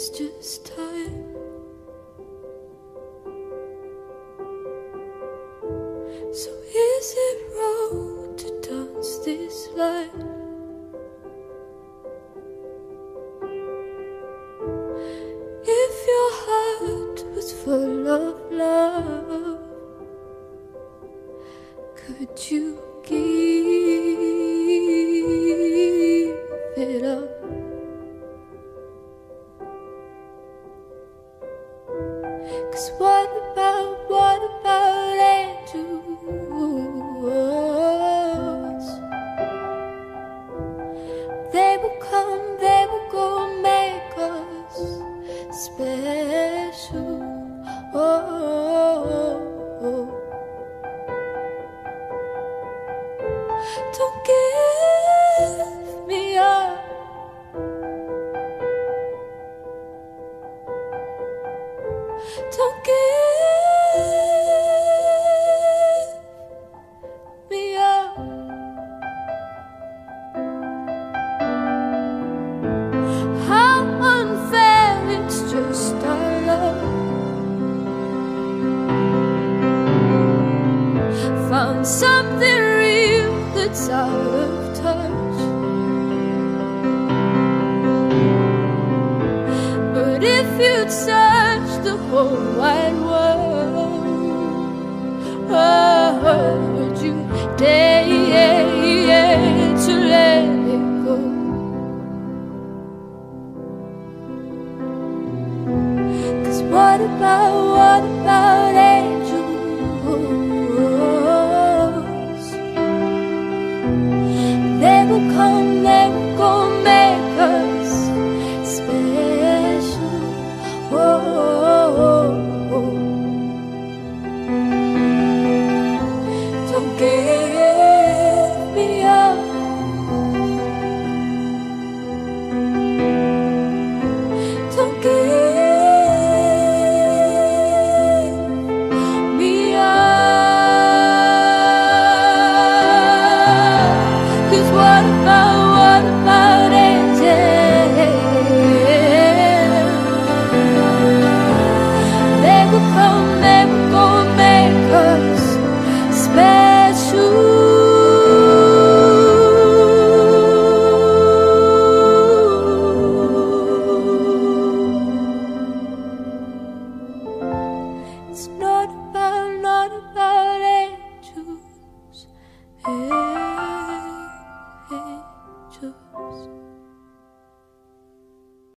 it's just time. So is it wrong to dance this line? If your heart was full of love, could you give what about, what about angels? Don't give me up. How unfair, it's just our love. Found something real that's out of touch. Whole wide world, oh, would you dare to let it go? Cause what about, what about give me up. Don't give me up. 'Cause what about, special.